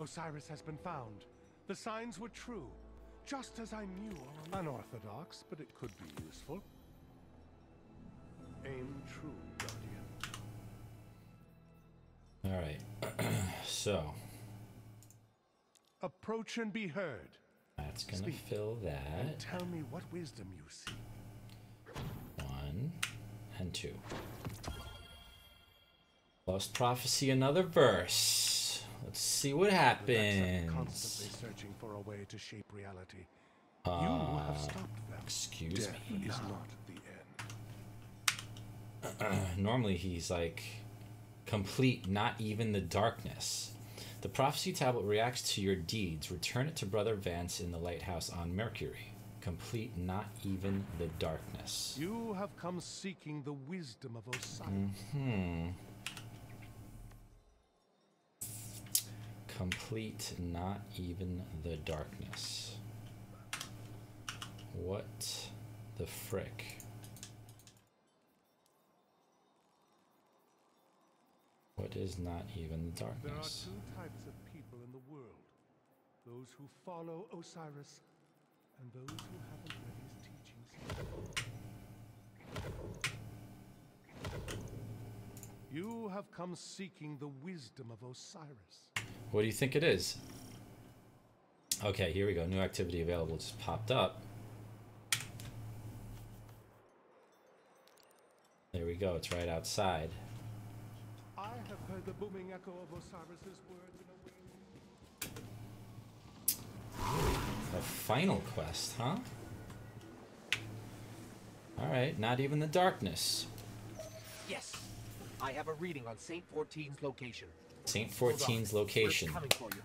Osiris has been found. The signs were true, just as I knew all Unorthodox, but it could be useful. Aim true, Guardian. Alright. so. Approach and be heard. That's gonna Speak. fill that. Tell me what wisdom you seek. One and two. Lost prophecy, another verse. Let's see what happens. constantly searching for a way to shape reality. Uh, you have stopped them. excuse Death me. is not the end. Normally he's like complete, not even the darkness. The prophecy tablet reacts to your deeds. Return it to Brother Vance in the lighthouse on Mercury. Complete, not even the darkness. You have come seeking the wisdom of Osiris. Hmm. Complete, not even the darkness. What the frick? What is not even the darkness? There are two types of people in the world those who follow Osiris and those who haven't read his teachings. You have come seeking the wisdom of Osiris. What do you think it is? Okay, here we go. New activity available just popped up. There we go. It's right outside. I have heard the booming echo of Osiris's words in a way. The final quest, huh? Alright, not even the darkness. Yes. I have a reading on Saint 14's location. Saint Hold 14's location. We're coming for you.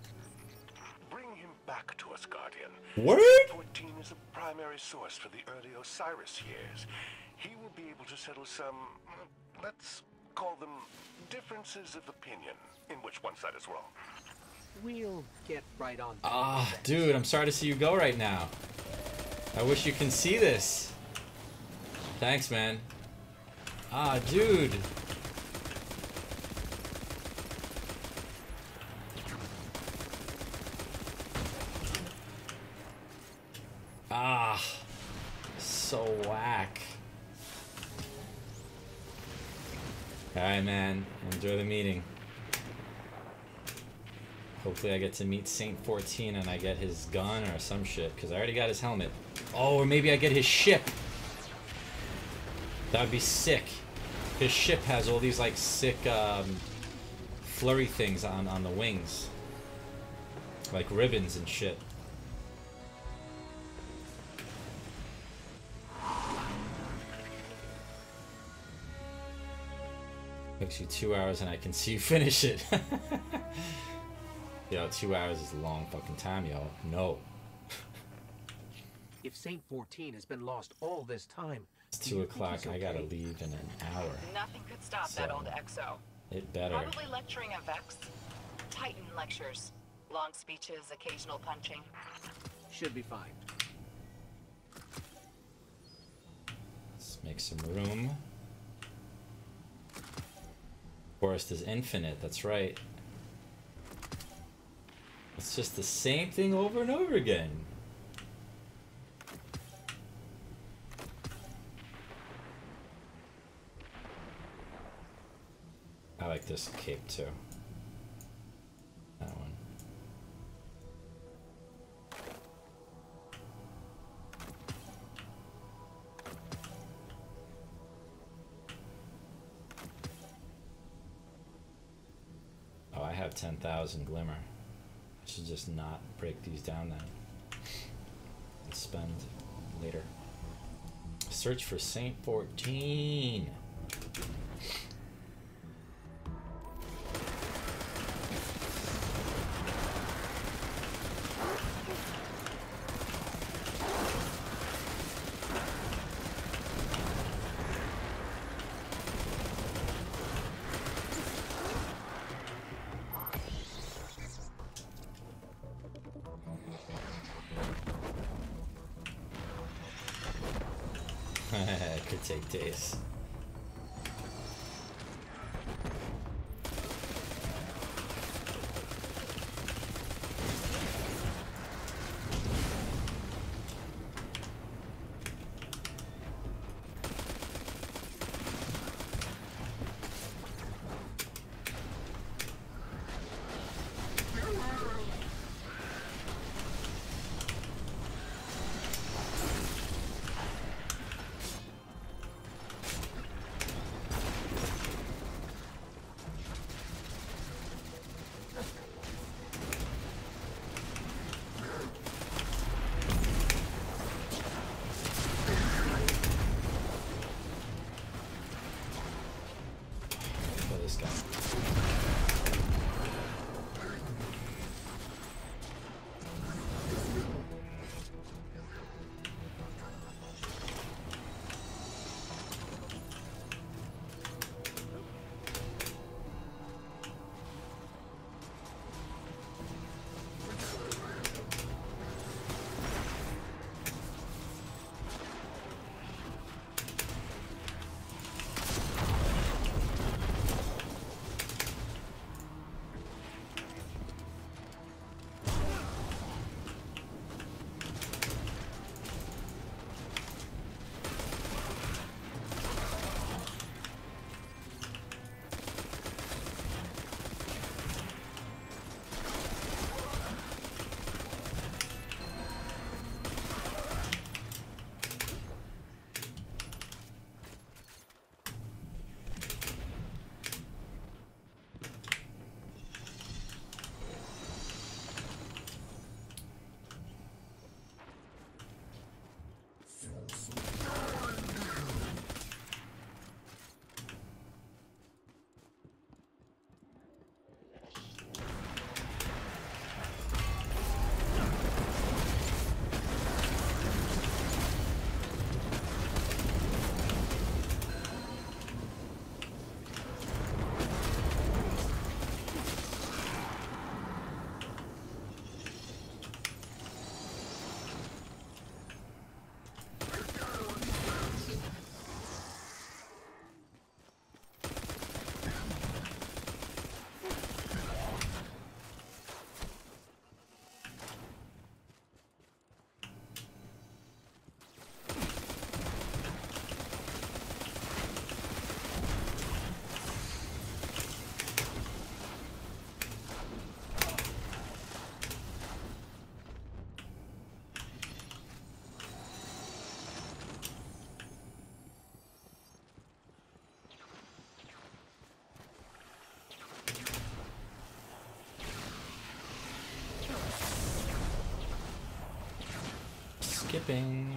Bring him back to us, Guardian. Word? 14 is a primary source for the early Osiris years. He will be able to settle some, let's call them differences of opinion, in which one side is wrong. We'll get right on. Ah, it. dude, I'm sorry to see you go right now. I wish you can see this. Thanks, man. Ah, dude. Ah, so whack. Alright, man. Enjoy the meeting. Hopefully I get to meet Saint 14 and I get his gun or some shit, because I already got his helmet. Oh, or maybe I get his ship. That would be sick. His ship has all these like sick um, flurry things on, on the wings. Like ribbons and shit. Takes you two hours and I can see you finish it. yo, two hours is a long fucking time, yo. No. If Saint 14 has been lost all this time, It's two you think o'clock. I gotta leave in an hour. Nothing could stop that old exo. It better. Probably lecturing at Vex. Titan lectures. Long speeches, occasional punching. Should be fine. Let's make some room. Forest is infinite, that's right. It's just the same thing over and over again. I like this cape too. 10,000 glimmer. I should just not break these down then. And spend later. Search for Saint 14. Take days. Skipping.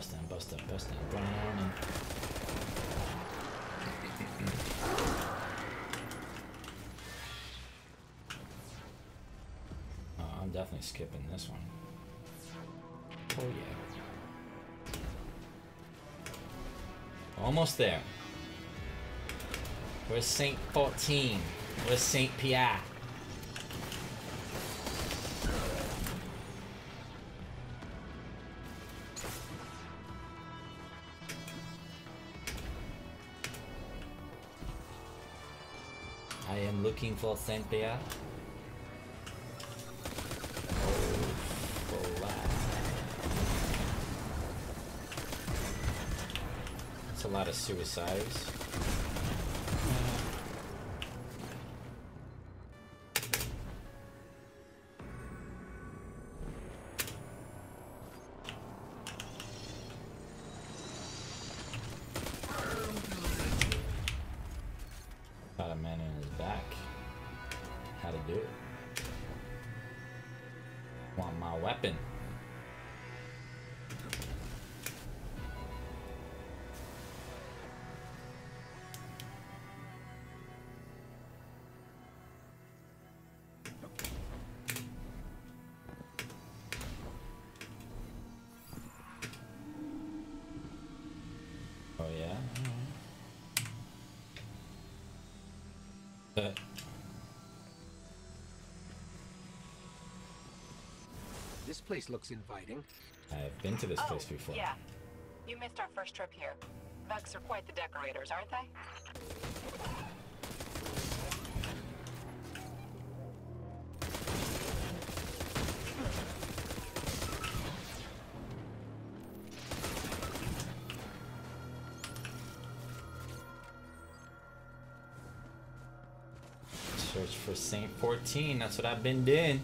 Bust down, bust down, bust down, bust down, brown and Oh, I'm definitely skipping this one. Oh yeah. Almost there. Where's Saint 14? Where's Saint Pierre? Looking for Saint Pierre. That's a lot of suicides. But This place looks inviting. I've been to this oh, place oh, before. yeah. You missed our first trip here. Vex are quite the decorators, aren't they? Search for Saint 14. That's what I've been doing.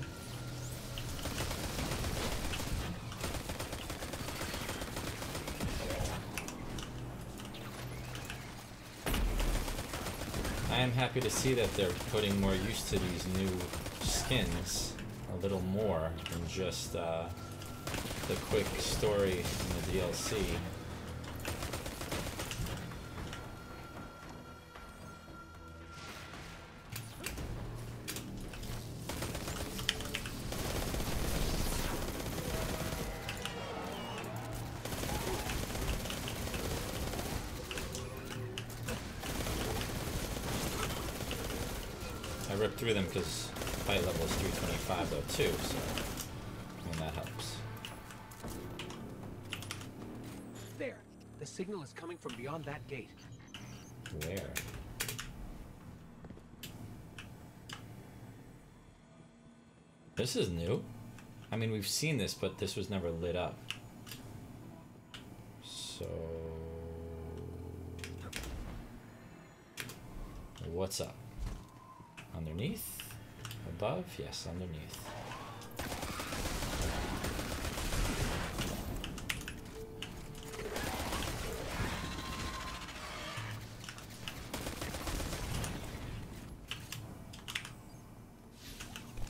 I am happy to see that they're putting more use to these new skins. A little more than just uh, the quick story in the DLC. I ripped through them because fight level is 325 though too, so I mean that helps. There. The signal is coming from beyond that gate. Where? This is new. I mean, we've seen this, but this was never lit up. So. What's up? Above? Yes, underneath.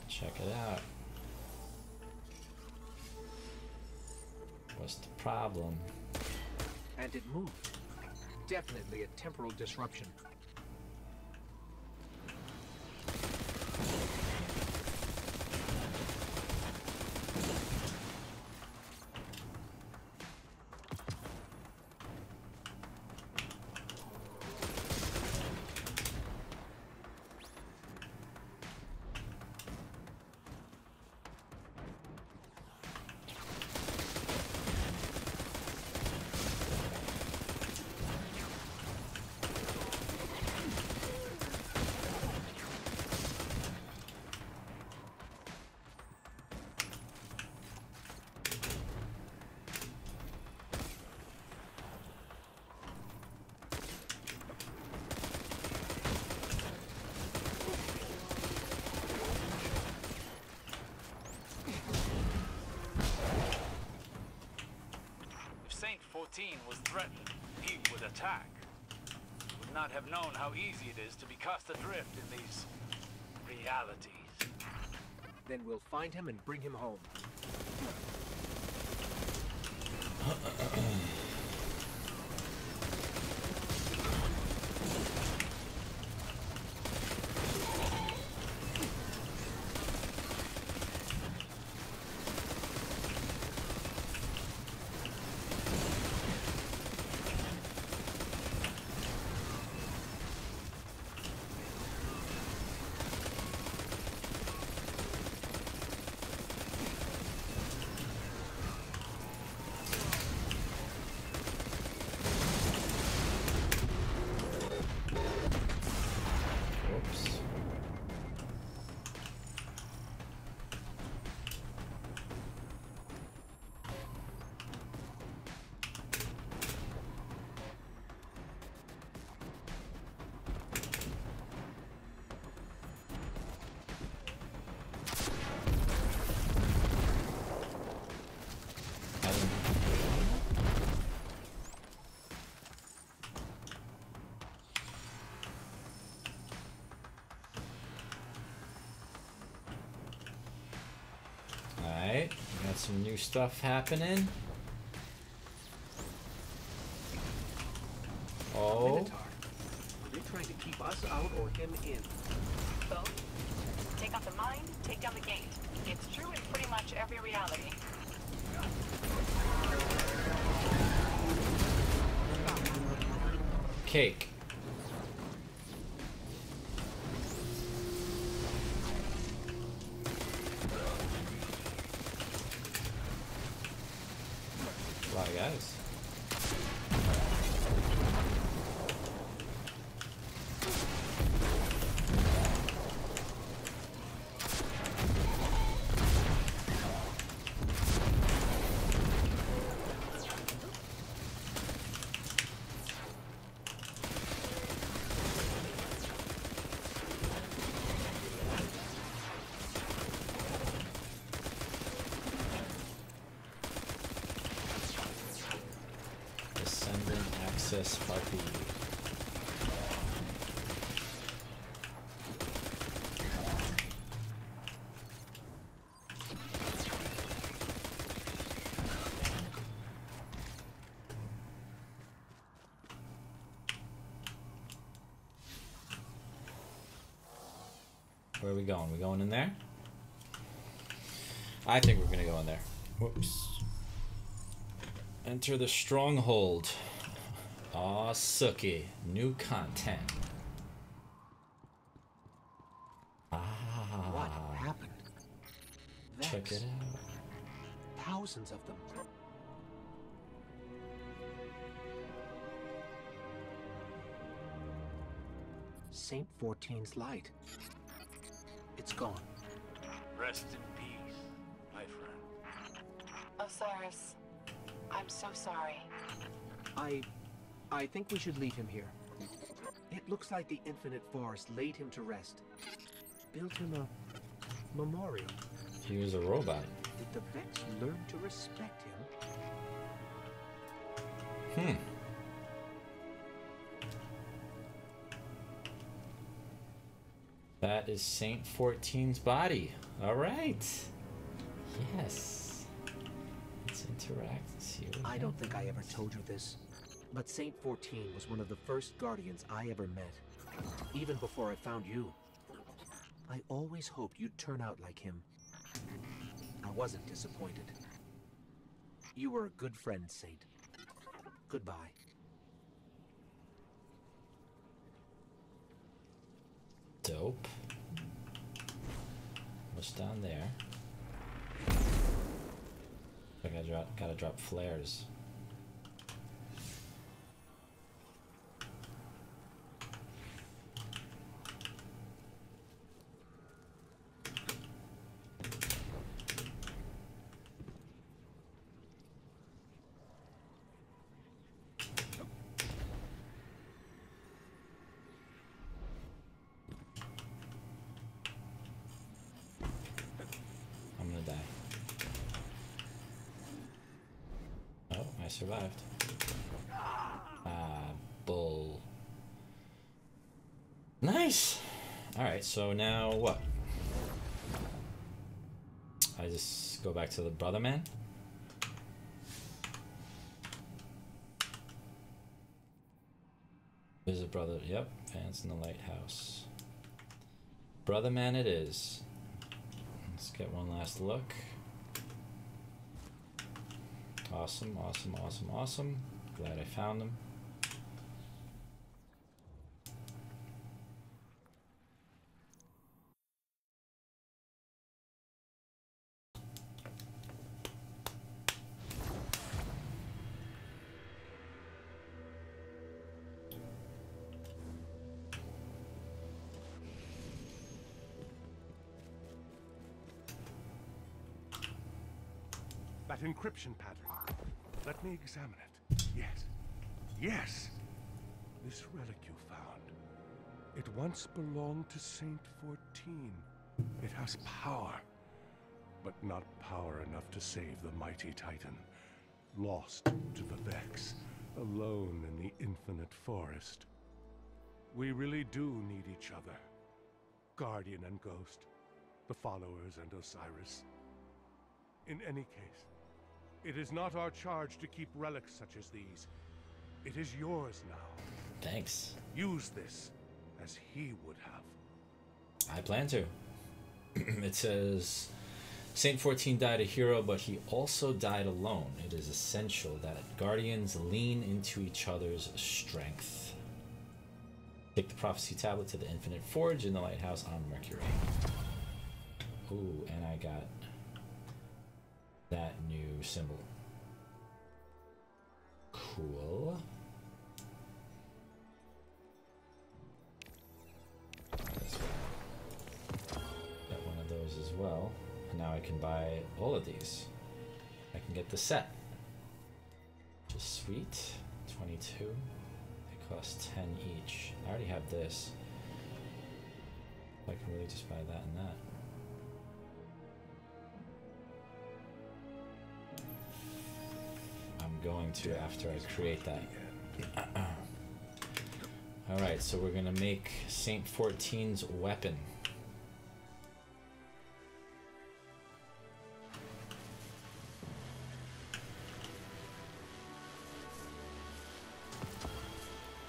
Check it out. What's the problem? And it moved. Definitely a temporal disruption. was threatened, he would attack. He would not have known how easy it is to be cast adrift in these realities. Then we'll find him and bring him home. some new stuff happening. Guys. Where are we going? We going in there? I think we're gonna go in there. Whoops. Enter the stronghold. Aw, Suki. New content. Ah. What happened? check Vex. it out. Thousands of them. Saint 14's light. It's gone. Rest in peace, my friend. Osiris, I'm so sorry. I... I think we should leave him here. It looks like the Infinite Forest laid him to rest. Built him a memorial. He was a robot. Did the Vex learn to respect him? Hmm. That is Saint 14's body. All right. Yes. Let's interact and see what I don't think I ever told you this, but Saint 14 was one of the first Guardians I ever met. Even before I found you. I always hoped you'd turn out like him. I wasn't disappointed. You were a good friend, Saint. Goodbye. Dope. What's down there? I gotta drop, gotta drop flares. I'm gonna die. Oh, I survived. Ah, bull. Nice! Alright, so now what? I just go back to the brother man? Visit brother, yep, Vance in the lighthouse. Brother man it is. Let's get one last look. Awesome, awesome, awesome, awesome. Glad I found them. That encryption pattern. Let me examine it. Yes. Yes! This relic you found. It once belonged to Saint 14. It has power, but not power enough to save the mighty Titan. Lost to the Vex, alone in the infinite forest. We really do need each other. Guardian and Ghost, the followers and Osiris. In any case, it is not our charge to keep relics such as these. It is yours now. Thanks. Use this as he would have. I plan to. it says Saint 14 died a hero, but he also died alone. It is essential that guardians lean into each other's strength. Take the prophecy tablet to the infinite forge in the lighthouse on Mercury. Ooh, and I got that new symbol. Cool. Got one of those as well. And now I can buy all of these. I can get the set. Which is sweet. 22. They cost 10 each. I already have this. I can really just buy that and that. Going to after I create that. Alright, so we're gonna make Saint 14's weapon.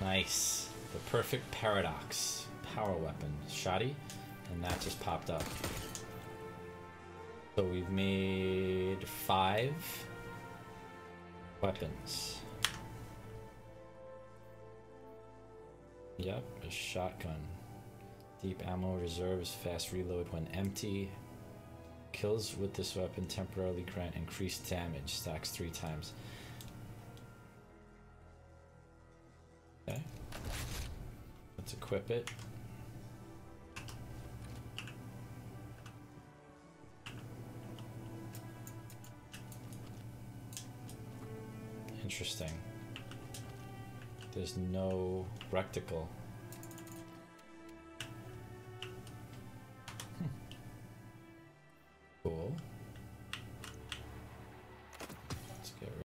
Nice. The perfect paradox. Power weapon. Shoddy and that just popped up. So we've made five weapons. Yep, a shotgun. Deep ammo reserves, fast reload when empty. Kills with this weapon temporarily grant increased damage, stacks three times. Okay. Let's equip it. Interesting. There's no recticle.